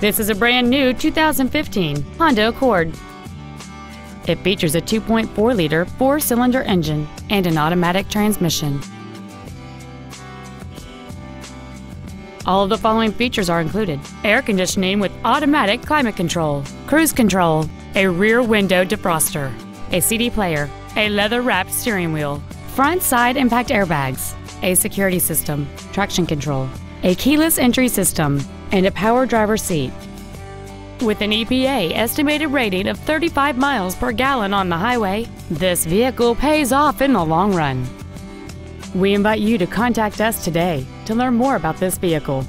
This is a brand new 2015 Honda Accord. It features a 2.4-liter four-cylinder engine and an automatic transmission. All of the following features are included. Air conditioning with automatic climate control, cruise control, a rear window defroster, a CD player, a leather-wrapped steering wheel, front side impact airbags, a security system, traction control, a keyless entry system, and a power driver seat. With an EPA estimated rating of 35 miles per gallon on the highway, this vehicle pays off in the long run. We invite you to contact us today to learn more about this vehicle.